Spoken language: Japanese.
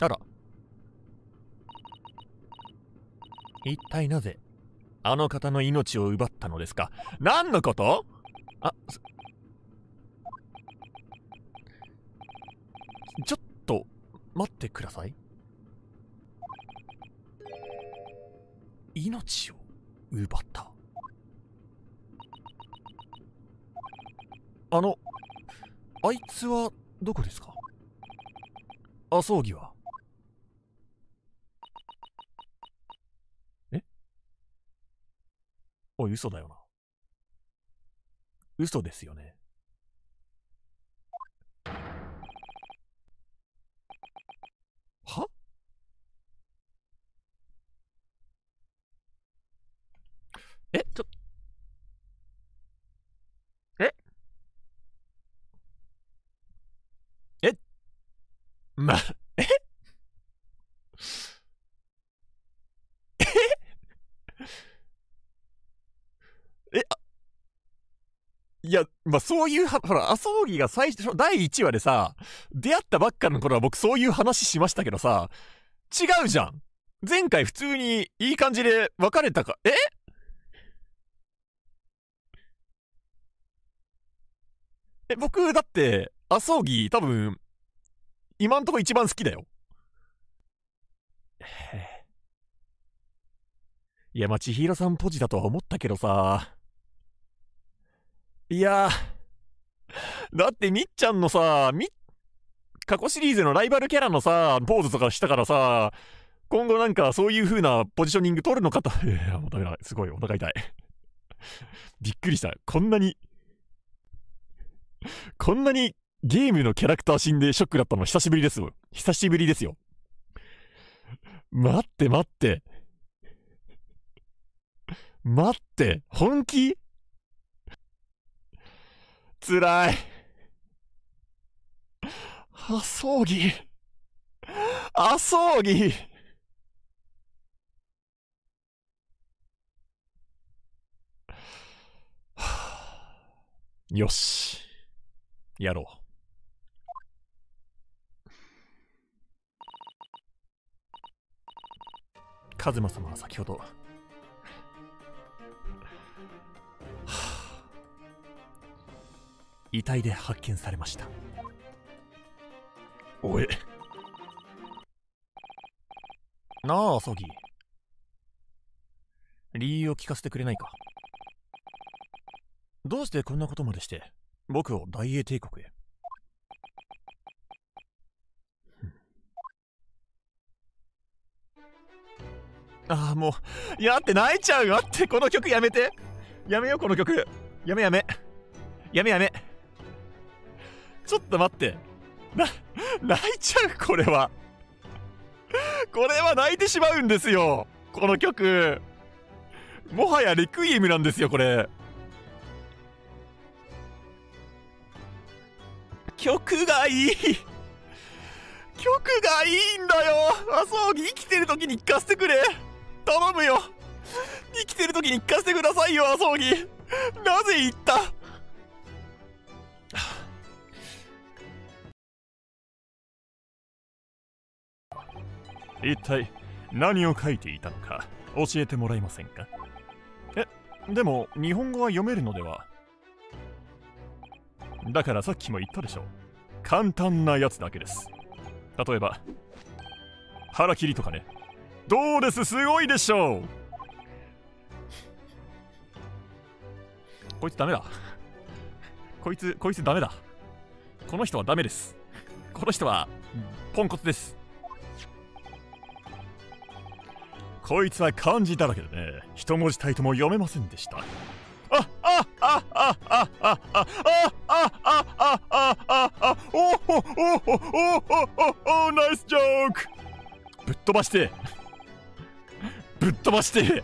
あら。一体なぜ、あの方の命を奪ったのですか？何のこと？あ、ちょっと、待ってください。命を奪った。あの、あいつはどこですか？あ、葬儀は？おい、嘘だよな。嘘ですよね。はえ、ちょ、ええま、えええ、あ、いや、まあ、そういうは、ほら、麻生木が最初、第1話でさ、出会ったばっかの頃は僕そういう話しましたけどさ、違うじゃん前回普通にいい感じで別れたか、え？え、僕、だって、麻生木多分、今んとこ一番好きだよ。いや、まあ、千尋さんポジだとは思ったけどさ。いやだってみっちゃんのさ、み、過去シリーズのライバルキャラのさ、ポーズとかしたからさ、今後なんかそういう風なポジショニング取るのかと。いや、もうダメだ。すごい、お腹痛い。びっくりした。こんなに、こんなにゲームのキャラクター死んでショックだったの久しぶりですよ。久しぶりですよ。待って待って。待って、本気？つらい。あ、葬儀。あ、葬儀。よし。やろう。カズマ様は先ほど、遺体で発見されました。おえ。なあアソギ。理由を聞かせてくれないか。どうしてこんなことまでして僕を大英帝国へ。ああもういやって泣いちゃう。よってこの曲やめて。やめよこの曲。やめやめ。やめやめちょっと待って。な、泣いちゃう、これは。これは泣いてしまうんですよ。この曲。もはやレクイエムなんですよ、これ。曲がいい。曲がいいんだよ。あ、そう生きてる時に聞かせてくれ。頼むよ。生きてる時に聞かせてくださいよ、あそうぎ。なぜ言った？一体何を書いていたのか教えてもらえませんか？えでも日本語は読めるのでは？だからさっきも言ったでしょ簡単なやつだけです。例えば腹切りとかね。どうです？すごいでしょう！こいつダメだ。こいつこいつダメだ。この人はダメです。この人はポンコツです。こいつは漢字だらけでね、一文字タイトも読めませんでした。あああああああああああああおおおおほおほおナイスジョーク。ぶっ飛ばして。ぶっ飛ばして。